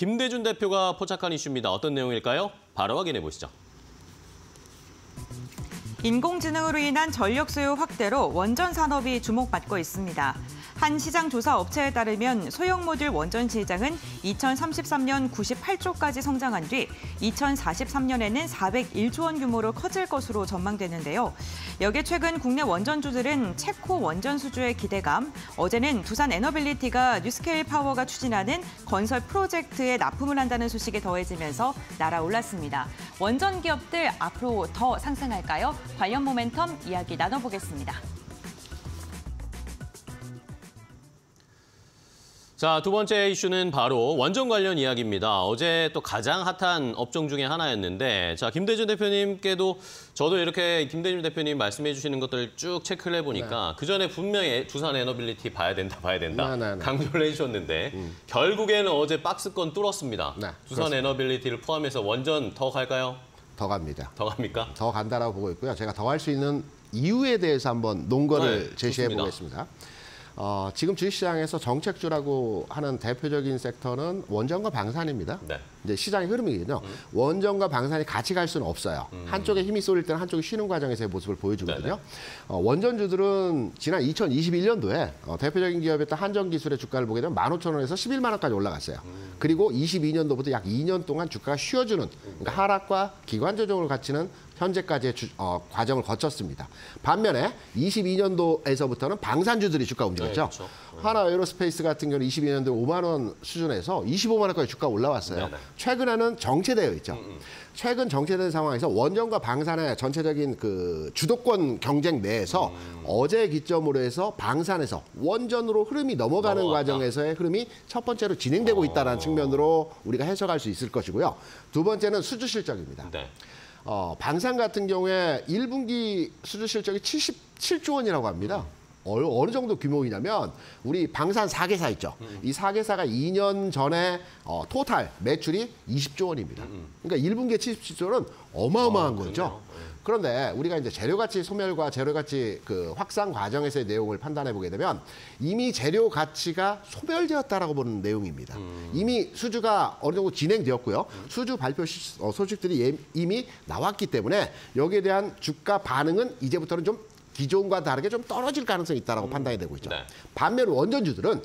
김대준 대표가 포착한 이슈입니다. 어떤 내용일까요? 바로 확인해 보시죠. 인공지능으로 인한 전력 수요 확대로 원전 산업이 주목받고 있습니다. 한 시장 조사 업체에 따르면 소형 모듈 원전 시장은 2033년 98조까지 성장한 뒤 2043년에는 401조 원 규모로 커질 것으로 전망되는데요. 여기에 최근 국내 원전주들은 체코 원전 수주의 기대감, 어제는 두산 에너빌리티가 뉴스케일 파워가 추진하는 건설 프로젝트에 납품을 한다는 소식이 더해지면서 날아올랐습니다. 원전 기업들 앞으로 더 상승할까요? 관련 모멘텀 이야기 나눠보겠습니다. 자, 두 번째 이슈는 바로 원전 관련 이야기입니다. 어제 또 가장 핫한 업종 중에 하나였는데, 자, 김대준 대표님께도 저도 이렇게 김대준 대표님 말씀해 주시는 것들 쭉 체크를 해보니까 네. 그 전에 분명히 두산 에너빌리티 봐야 된다, 봐야 된다 네, 네, 네. 강조를 해주셨는데 결국에는 어제 박스권 뚫었습니다. 네, 두산 에너빌리티를 포함해서 원전 더 갈까요? 더 갑니다. 더 갑니까? 더 간다라고 보고 있고요. 제가 더 할 수 있는 이유에 대해서 한번 논거를 네, 제시해. 보겠습니다. 어, 지금 주식시장에서 정책주라고 하는 대표적인 섹터는 원전과 방산입니다. 네. 이제 시장의 흐름이거든요. 원전과 방산이 같이 갈 수는 없어요. 한쪽에 힘이 쏠릴 때는 한쪽이 쉬는 과정에서의 모습을 보여주거든요. 네네. 어, 원전주들은 지난 2021년도에 어, 대표적인 기업이었던 한전기술의 주가를 보게 되면 15,000원에서 11만 원까지 올라갔어요. 그리고 22년도부터 약 2년 동안 주가가 쉬어주는 그러니까 하락과 기간 조정을 갖추는 현재까지의 주- 어, 과정을 거쳤습니다. 반면에 22년도에서부터는 방산주들이 주가 움직였죠. 네, 그렇죠. 한화 에어로스페이스 같은 경우는 22년도에 5만 원 수준에서 25만 원까지 주가 올라왔어요. 네 네. 최근에는 정체되어 있죠. 음, 최근 정체된 상황에서 원전과 방산의 전체적인 그 주도권 경쟁 내에서 음. 어제 기점으로 해서 방산에서 원전으로 흐름이 넘어가는 넘어갔다. 과정에서의 흐름이 첫 번째로 진행되고 있다는 측면으로 우리가 해석할 수 있을 것이고요. 두 번째는 수주 실적입니다. 네. 어, 방산 같은 경우에 1분기 수주 실적이 77조 원이라고 합니다. 어느, 어느 정도 규모이냐면 우리 방산 4개사 있죠. 이 4개사가 2년 전에 어, 토탈 매출이 20조 원입니다. 그러니까 1분기에 77조는 어마어마한 어, 거죠. 그런데 우리가 이제 재료 가치 소멸과 재료 가치 그 확산 과정에서의 내용을 판단해 보게 되면 이미 재료 가치가 소멸되었다라고 보는 내용입니다. 이미 수주가 어느 정도 진행되었고요. 수주 발표 시- 어, 소식들이 예- 이미 나왔기 때문에 여기에 대한 주가 반응은 이제부터는 좀 기존과 다르게 좀 떨어질 가능성이 있다라고 판단이 되고 있죠. 네. 반면 원전주들은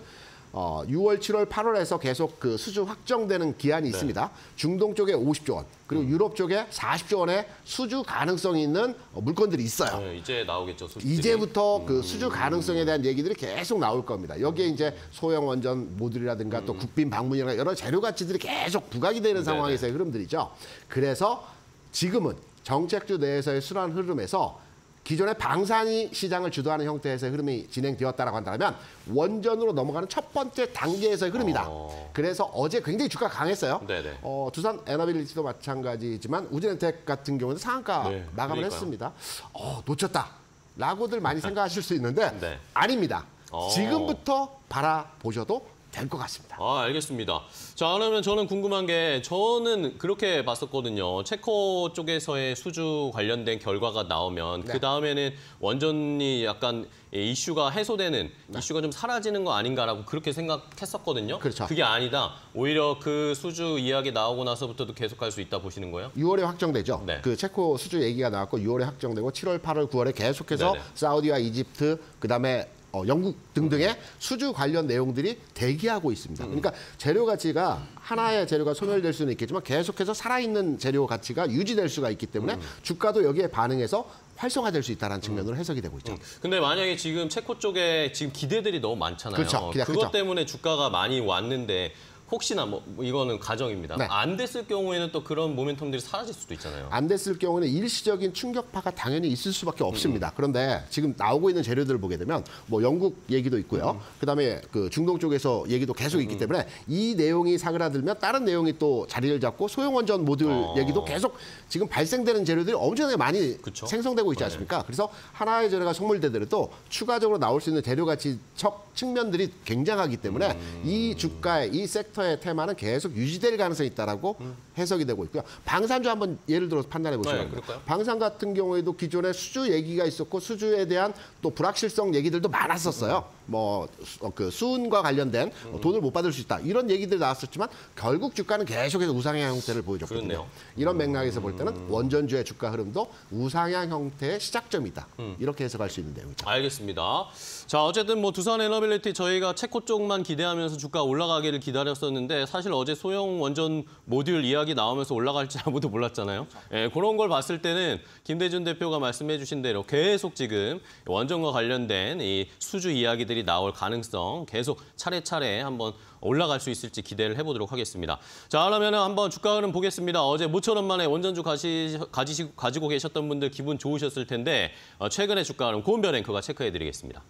어, 6월, 7월, 8월에서 계속 그 수주 확정되는 기한이 있습니다. 중동 쪽에 50조 원, 그리고 유럽 쪽에 40조 원의 수주 가능성이 있는 어, 물건들이 있어요. 네, 이제 나오겠죠. 소식들이. 이제부터 그 수주 가능성에 대한 얘기들이 계속 나올 겁니다. 여기에 이제 소형 원전 모듈이라든가 또 국빈 방문이라든가 여러 재료 가치들이 계속 부각이 되는 상황에서의 흐름들이죠. 그래서 지금은 정책주 내에서의 순환 흐름에서 기존의 방산이 시장을 주도하는 형태에서의 흐름이 진행되었다라고 한다면 원전으로 넘어가는 첫 번째 단계에서의 흐름이다. 어. 그래서 어제 굉장히 주가 강했어요. 네네. 어, 두산 에너빌리티도 마찬가지지만 우진엔텍 같은 경우는 상한가 네, 마감을 그러니까요. 했습니다. 어, 놓쳤다. 라고들 많이 생각하실 수 있는데 네. 아닙니다. 어. 지금부터 바라보셔도 될 것 같습니다. 아, 알겠습니다. 자, 그러면 저는 궁금한 게 저는 그렇게 봤었거든요. 체코 쪽에서의 수주 관련된 결과가 나오면 네. 그 다음에는 원전이 약간 이슈가 해소되는 이슈가 좀 사라지는 거 아닌가라고 그렇게 생각했었거든요. 그렇죠. 그게 아니다. 오히려 그 수주 이야기 나오고 나서부터도 계속할 수 있다 보시는 거예요? 6월에 확정되죠. 네. 그 체코 수주 얘기가 나왔고 6월에 확정되고 7월, 8월, 9월에 계속해서 네네. 사우디와 이집트 그다음에 어, 영국 등등의 수주 관련 내용들이 대기하고 있습니다. 그러니까 재료 가치가 하나의 재료가 소멸될 수는 있겠지만 계속해서 살아있는 재료 가치가 유지될 수가 있기 때문에 주가도 여기에 반응해서 활성화될 수 있다는 측면으로 해석이 되고 있죠. 근데 만약에 지금 체코 쪽에 지금 기대들이 너무 많잖아요. 그렇죠. 기대가 그것 크죠. 때문에 주가가 많이 왔는데 혹시나 뭐 이거는 가정입니다. 네. 안 됐을 경우에는 또 그런 모멘텀들이 사라질 수도 있잖아요. 안 됐을 경우는 일시적인 충격파가 당연히 있을 수밖에 없습니다. 그런데 지금 나오고 있는 재료들을 보게 되면 뭐 영국 얘기도 있고요. 그다음에 그 중동 쪽에서 얘기도 계속 있기 때문에 이 내용이 사그라들면 다른 내용이 또 자리를 잡고 소형 원전 모듈 어. 얘기도 계속 지금 발생되는 재료들이 엄청나게 많이 그쵸? 생성되고 있지 않습니까? 그래서 하나의 재료가 소멸되더라도 추가적으로 나올 수 있는 재료 가치 척 측면들이 굉장하기 때문에 이 주가의 이 섹터 섹터의 테마는 계속 유지될 가능성이 있다라고 해석이 되고 있고요. 방산주 한번 예를 들어서 판단해 보시면 네, 됩니다. 방산 같은 경우에도 기존에 수주 얘기가 있었고 수주에 대한 또 불확실성 얘기들도 많았었어요. 뭐그 수은과 관련된 뭐 돈을 못 받을 수 있다 이런 얘기들이 나왔었지만 결국 주가는 계속해서 우상향 형태를 보여줬거든요. 그렇네요. 이런 맥락에서 볼 때는 원전주의 주가 흐름도 우상향 형태의 시작점이다. 이렇게 해석할 수 있는 내용이죠. 알겠습니다. 자, 어쨌든 뭐 두산 에너빌리티 저희가 체코 쪽만 기대하면서 주가 올라가기를 기다렸 었는데 사실 어제 소형 원전 모듈 이야기 나오면서 올라갈지 아무도 몰랐잖아요. 예, 그런 걸 봤을 때는 김대준 대표가 말씀해 주신 대로 계속 지금 원전과 관련된 이 수주 이야기들이 나올 가능성 계속 차례차례 한번 올라갈 수 있을지 기대를 해보도록 하겠습니다. 자, 그러면 한번 주가 흐름 보겠습니다. 어제 모처럼 만에 원전주 가시, 가지시, 가지고 계셨던 분들 기분 좋으셨을 텐데 어, 최근의 주가 흐름 고은별 앵커가 체크해드리겠습니다.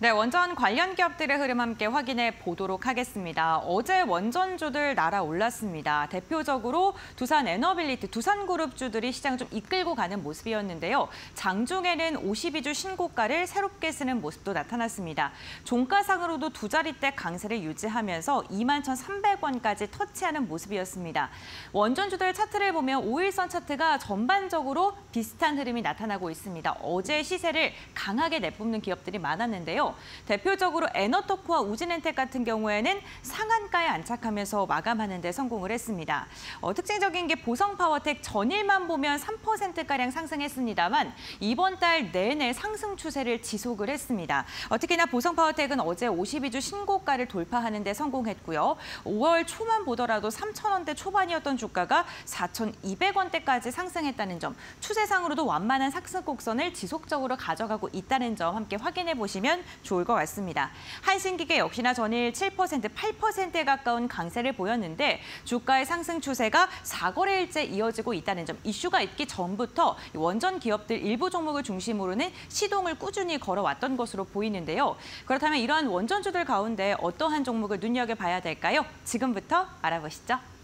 네, 원전 관련 기업들의 흐름 함께 확인해 보도록 하겠습니다. 어제 원전주들 날아올랐습니다. 대표적으로 두산 에너빌리티, 두산그룹주들이 시장을 좀 이끌고 가는 모습이었는데요. 장중에는 52주 신고가를 새롭게 쓰는 모습도 나타났습니다. 종가상으로도 두 자릿대 강세를 유지하면서 21,300원까지 터치하는 모습이었습니다. 원전주들 차트를 보면 5일선 차트가 전반적으로 비슷한 흐름이 나타나고 있습니다. 어제 시세를 강하게 내뿜는 기업들이 많았는데요. 대표적으로 에너토프와 우진엔텍 같은 경우에는 상한가에 안착하면서 마감하는 데 성공을 했습니다. 어, 특징적인 게 보성파워텍 전일만 보면 3%가량 상승했습니다만 이번 달 내내 상승 추세를 지속을 했습니다. 어, 특히나 보성파워텍은 어제 52주 신고가를 돌파하는 데 성공했고요. 5월 초만 보더라도 3,000원대 초반이었던 주가가 4,200원대까지 상승했다는 점, 추세상으로도 완만한 상승 곡선을 지속적으로 가져가고 있다는 점 함께 확인해 보시면 좋을 것 같습니다. 한신기계 역시나 전일 7%, 8%에 가까운 강세를 보였는데 주가의 상승 추세가 4거래일째 이어지고 있다는 점, 이슈가 있기 전부터 원전 기업들 일부 종목을 중심으로는 시동을 꾸준히 걸어왔던 것으로 보이는데요. 그렇다면 이러한 원전주들 가운데 어떠한 종목을 눈여겨봐야 될까요? 지금부터 알아보시죠.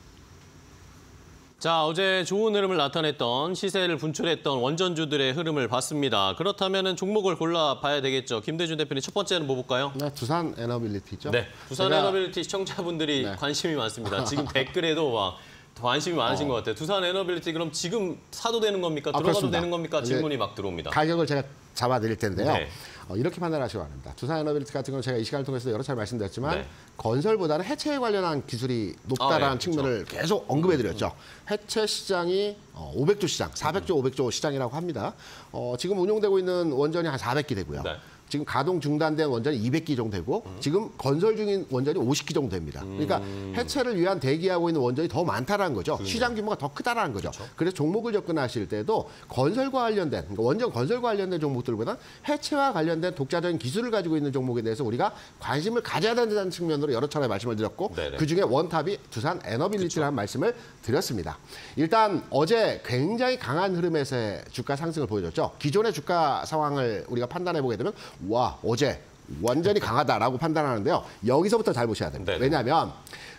자, 어제 좋은 흐름을 나타냈던 시세를 분출했던 원전주들의 흐름을 봤습니다. 그렇다면 종목을 골라봐야 되겠죠. 김대준 대표님 첫 번째는 뭐 볼까요? 네, 두산 에너빌리티죠. 네, 두산 제가 에너빌리티 시청자분들이 네. 관심이 많습니다. 지금 댓글에도 막 관심이 많으신 것 같아요. 두산 에너빌리티 그럼 지금 사도 되는 겁니까? 아, 들어가도 그렇습니다. 되는 겁니까? 질문이 막 들어옵니다. 가격을 제가 잡아드릴 텐데요. 네. 어, 이렇게 판단하시기 바랍니다. 두산 에너빌리티 같은 경우는 제가 이 시간을 통해서 여러 차례 말씀드렸지만 네. 건설보다는 해체에 관련한 기술이 높다라는 아, 네, 측면을 계속 언급해드렸죠. 해체 시장이 어, 500조 시장, 400조, 500조 시장이라고 합니다. 어, 지금 운용되고 있는 원전이 한 400기 되고요. 네. 지금 가동 중단된 원전이 200기 정도 되고 지금 건설 중인 원전이 50기 정도 됩니다. 그러니까 해체를 위한 대기하고 있는 원전이 더 많다라는 거죠. 시장 규모가 더 크다라는 거죠. 그래서 종목을 접근하실 때도 건설과 관련된 그러니까 원전 건설과 관련된 종목들보다 해체와 관련된 독자적인 기술을 가지고 있는 종목에 대해서 우리가 관심을 가져야 된다는 측면으로 여러 차례 말씀을 드렸고 네네. 그 중에 원탑이 두산 에너빌리티라는 말씀을 드렸습니다. 일단 어제 굉장히 강한 흐름에서의 주가 상승을 보여줬죠. 기존의 주가 상황을 우리가 판단해 보게 되면 와 어제 완전히 강하다라고 판단하는데요. 여기서부터 잘 보셔야 됩니다. 네네. 왜냐하면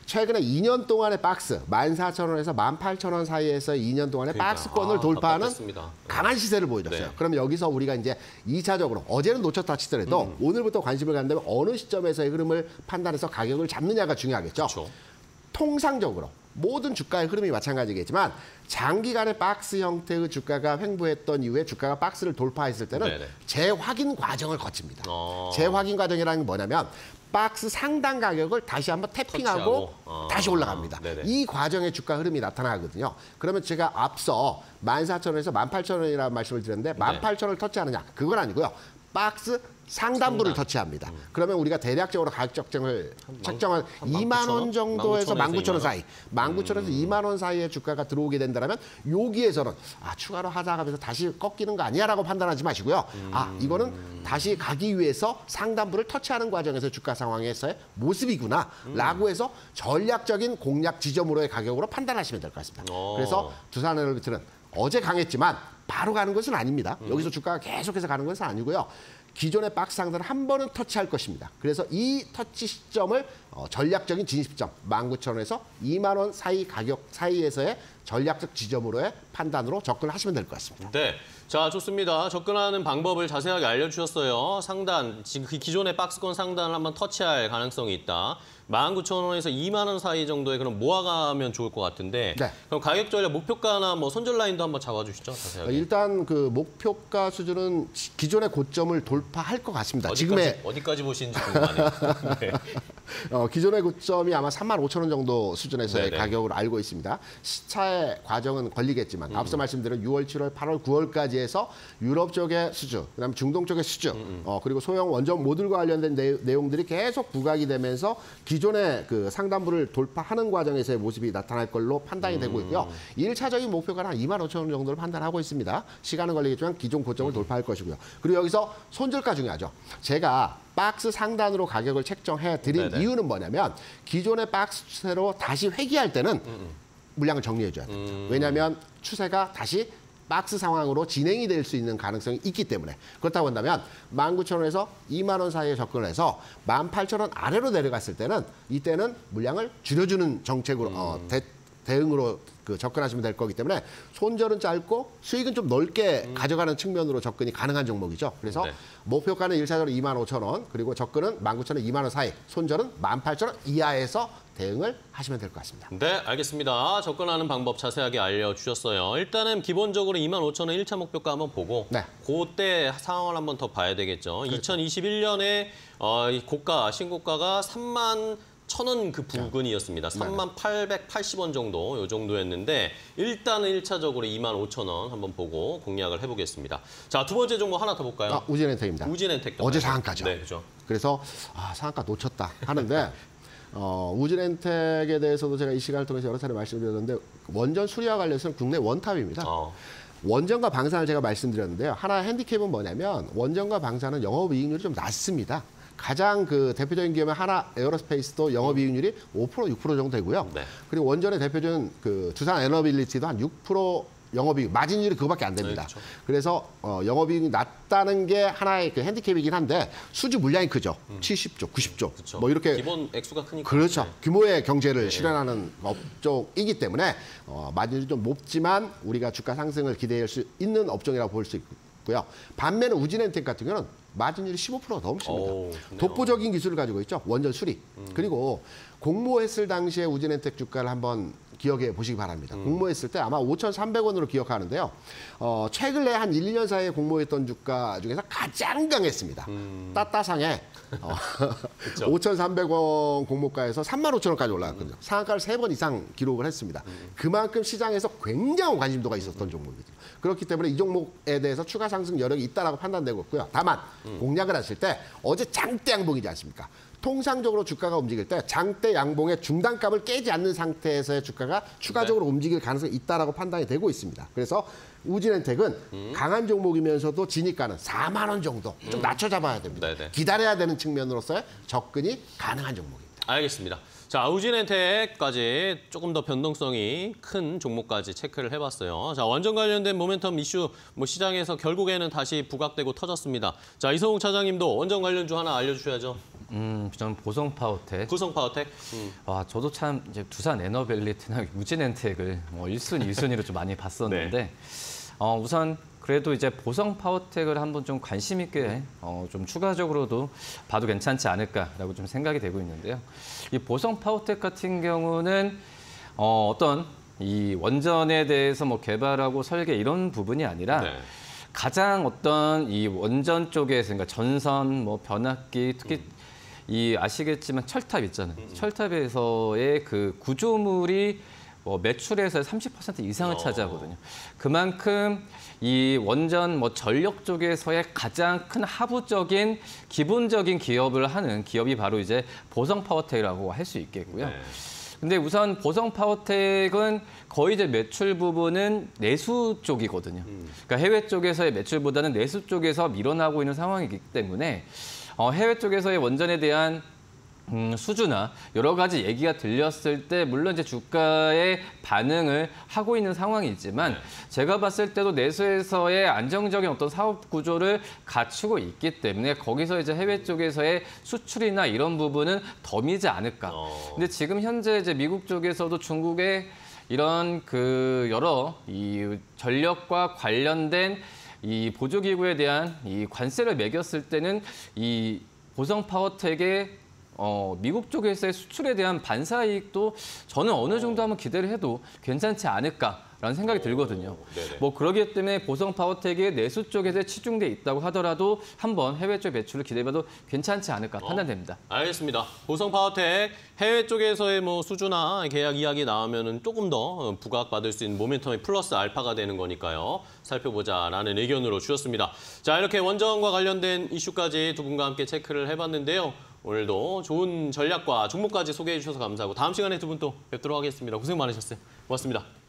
최근에 2년 동안의 박스 14,000원에서 18,000원 사이에서 2년 동안의 그러니까, 박스권을 아, 돌파하는 답답했습니다. 강한 시세를 보여줬어요. 네. 그러면 여기서 우리가 이제 이차적으로 어제는 놓쳤다 치더라도 음. 오늘부터 관심을 갖는다면 어느 시점에서의 흐름을 판단해서 가격을 잡느냐가 중요하겠죠. 그렇죠. 통상적으로 모든 주가의 흐름이 마찬가지겠지만 장기간의 박스 형태의 주가가 횡보했던 이후에 주가가 박스를 돌파했을 때는 네네. 재확인 과정을 거칩니다. 어. 재확인 과정이라는 게 뭐냐면 박스 상단 가격을 다시 한번 태핑하고 터치하고. 어. 다시 올라갑니다. 네네. 이 과정의 주가 흐름이 나타나거든요. 그러면 제가 앞서 14,000원에서 18,000원이라는 말씀을 드렸는데 네. 18,000원을 터치하느냐? 그건 아니고요. 박스 상단부를 상단. 터치합니다. 그러면 우리가 대략적으로 가격 책정을 책정한 한 2만 원 19,000원? 정도에서 19,000원 19,000원 사이, 19,000원에서 2만 원 사이의 주가가 들어오게 된다면 여기에서는 아 추가로 하다가면서 다시 꺾이는 거 아니야라고 판단하지 마시고요. 아 이거는 다시 가기 위해서 상단부를 터치하는 과정에서 주가 상황에서의 모습이구나라고 해서 전략적인 공략 지점으로의 가격으로 판단하시면 될 것 같습니다. 어. 그래서 두산에너비트는 어제 강했지만 바로 가는 것은 아닙니다. 여기서 주가가 계속해서 가는 것은 아니고요. 기존의 박스 상단을 한 번은 터치할 것입니다. 그래서 이 터치 시점을 어, 전략적인 진입점 19,000원에서 2만 원 사이 가격 사이에서의 전략적 지점으로의 판단으로 접근하시면 될 것 같습니다. 네. 자, 좋습니다. 접근하는 방법을 자세하게 알려주셨어요. 상단, 지금 그 기존의 박스권 상단을 한번 터치할 가능성이 있다. 19,000원에서 2만 원 사이 정도에 그럼 모아가면 좋을 것 같은데 네. 그럼 가격 전략 목표가나 뭐 손절 라인도 한번 잡아주시죠, 어, 자세하게. 일단 그 목표가 수준은 지- 기존의 고점을 돌파할 것 같습니다. 어디까지, 지금의 어디까지 보시는지 궁금하네요. 네. 어, 기존의 고점이 아마 3만 5천 원 정도 수준에서의 네네. 가격을 알고 있습니다. 시차의 과정은 걸리겠지만 음. 앞서 말씀드린 6월, 7월, 8월, 9월까지 해서 유럽 쪽의 수주, 그다음에 중동 쪽의 수주, 음, 어, 그리고 소형 원전 모듈과 관련된 내, 내용들이 계속 부각이 되면서 기존의 그 상단부를 돌파하는 과정에서의 모습이 나타날 걸로 판단이 되고 있고요. 음. 일차적인 목표가는 한 2만 5천 원 정도를 판단하고 있습니다. 시간은 걸리겠지만 기존 고점을 음. 돌파할 것이고요. 그리고 여기서 손절가 중요하죠. 제가 박스 상단으로 가격을 책정해 드린 네네. 이유는 뭐냐면 기존의 박스 추세로 다시 회귀할 때는 물량을 정리해 줘야 돼요. 음. 왜냐하면 추세가 다시 박스 상황으로 진행이 될 수 있는 가능성이 있기 때문에 그렇다고 한다면 19,000원에서 2만 원 사이에 접근을 해서 18,000원 아래로 내려갔을 때는 이때는 물량을 줄여주는 정책으로 어, 음. 대, 대응으로 그 접근하시면 될 거기 때문에 손절은 짧고 수익은 좀 넓게 가져가는 측면으로 접근이 가능한 종목이죠. 그래서 네. 목표가는 일차적으로 2만 5천 원, 그리고 접근은 19,000원, 2만 원 사이, 손절은 18,000원 이하에서 대응을 하시면 될 것 같습니다. 네, 알겠습니다. 접근하는 방법 자세하게 알려주셨어요. 일단은 기본적으로 25,000원 1차 목표가 한번 보고 네. 그때 상황을 한번 더 봐야 되겠죠. 2021년에 어, 이 고가, 신고가가 3만 1,000원 그 부근이었습니다. 3만 880원 정도, 요 정도였는데 일단은 1차적으로 2만 5,000원 한번 보고 공략을 해보겠습니다. 자, 두 번째 종목 하나 더 볼까요? 아, 우진엔텍입니다. 우진엔텍. 어제 상한가죠. 네, 그죠. 그래서 아, 상한가 놓쳤다 하는데 어, 우진엔텍에 대해서도 제가 이 시간을 통해서 여러 차례 말씀드렸는데 원전 수리와 관련해서는 국내 원탑입니다. 어, 원전과 방산을 제가 말씀드렸는데요. 하나 핸디캡은 뭐냐면 원전과 방산은 영업이익률이 좀 낮습니다. 가장 그 대표적인 기업은 한화 에어로스페이스도 영업이익률이 5% 6% 정도 되고요. 네. 그리고 원전의 대표적인 그 두산 에너빌리티도 한 6% 영업이익 마진율이 그거밖에 안 됩니다. 네, 그렇죠. 그래서 어, 영업이익이 낮다는 게 하나의 그 핸디캡이긴 한데 수주 물량이 크죠. 70조, 90조. 음. 그렇죠. 뭐 이렇게 기본 액수가 크니까. 그렇죠. 네. 규모의 경제를 실현하는 업종이기 때문에 어, 마진이 좀 높지만 우리가 주가 상승을 기대할 수 있는 업종이라고 볼 수 있고요. 반면에 우진엔텍 같은 경우는 마진율이 15%가 넘습니다. 오. 독보적인 기술을 가지고 있죠. 원전 수리. 그리고 공모했을 당시에 우진엔텍 주가를 한번 기억해 보시기 바랍니다. 공모했을 때 아마 5,300원으로 기억하는데요. 어, 최근에 한 1, 2년 사이에 공모했던 주가 중에서 가장 강했습니다. 따따상에 어, 5,300원 공모가에서 35,000원까지 올라갔거든요. 상한가를 세 번 이상 기록을 했습니다. 그만큼 시장에서 굉장한 관심도가 있었던 종목이죠. 그렇기 때문에 이 종목에 대해서 추가 상승 여력이 있다라고 판단되고 있고요. 다만 공략을 하실 때 어제 장대 양봉이지 않습니까? 통상적으로 주가가 움직일 때 장대 양봉의 중단값을 깨지 않는 상태에서의 주가가 추가적으로 움직일 가능성이 있다라고 판단이 되고 있습니다. 그래서 우진엔텍은 강한 종목이면서도 진입가는 4만 원 정도 좀 낮춰 잡아야 됩니다. 네네. 기다려야 되는 측면으로서의 접근이 가능한 종목입니다. 알겠습니다. 자, 우진엔텍까지 조금 더 변동성이 큰 종목까지 체크를 해봤어요. 자, 원전 관련된 모멘텀 이슈 뭐 시장에서 결국에는 다시 부각되고 터졌습니다. 자, 이성웅 차장님도 원전 관련주 하나 알려주셔야죠. 음, 저는 보성 파워텍. 보성 파워텍. 음. 와, 저도 참 이제 두산 에너빌리티나 우진엔텍을 뭐 1순위, 2순위로 좀 많이 봤었는데 네. 어, 우선 그래도 이제 보성 파워텍을 한번 좀 관심 있게 어, 좀 추가적으로도 봐도 괜찮지 않을까라고 좀 생각이 되고 있는데요. 이 보성 파워텍 같은 경우는 어, 어떤 이 원전에 대해서 뭐 개발하고 설계 이런 부분이 아니라 네. 가장 어떤 이 원전 쪽에서 그러니까 전선, 뭐 변압기, 특히 이 아시겠지만 철탑 있잖아요. 철탑에서의 그 구조물이 뭐 매출에서 30% 이상을 어. 차지하거든요. 그만큼 이 원전 뭐 전력 쪽에서의 가장 큰 하부적인 기본적인 기업을 하는 기업이 바로 이제 보성 파워텍이라고 할 수 있겠고요. 네. 근데 우선 보성 파워텍은 거의 이제 매출 부분은 내수 쪽이거든요. 그러니까 해외 쪽에서의 매출보다는 내수 쪽에서 밀어나고 있는 상황이기 때문에 어, 해외 쪽에서의 원전에 대한 음, 수주나 여러 가지 얘기가 들렸을 때 물론 이제 주가의 반응을 하고 있는 상황이지만 제가 봤을 때도 내수에서의 안정적인 어떤 사업 구조를 갖추고 있기 때문에 거기서 이제 해외 쪽에서의 수출이나 이런 부분은 덤이지 않을까. 어. 근데 지금 현재 이제 미국 쪽에서도 중국의 이런 그 여러 이 전력과 관련된 이 보조기구에 대한 이 관세를 매겼을 때는 이 보성 파워텍의 어, 미국 쪽에서의 수출에 대한 반사 이익도 저는 어느 정도 한번 기대를 해도 괜찮지 않을까 라는 생각이 들거든요. 네네. 뭐 그러기 때문에 보성 파워텍이 내수 쪽에서 치중돼 있다고 하더라도 한번 해외 쪽 매출을 기대해봐도 괜찮지 않을까 판단됩니다. 알겠습니다. 보성 파워텍 해외 쪽에서의 뭐 수주나 계약 이야기 나오면은 조금 더 부각 받을 수 있는 모멘텀이 플러스 알파가 되는 거니까요. 살펴보자라는 의견으로 주셨습니다. 자 이렇게 원전과 관련된 이슈까지 두 분과 함께 체크를 해봤는데요. 오늘도 좋은 전략과 종목까지 소개해 주셔서 감사하고 다음 시간에 두 분 또 뵙도록 하겠습니다. 고생 많으셨어요. 고맙습니다.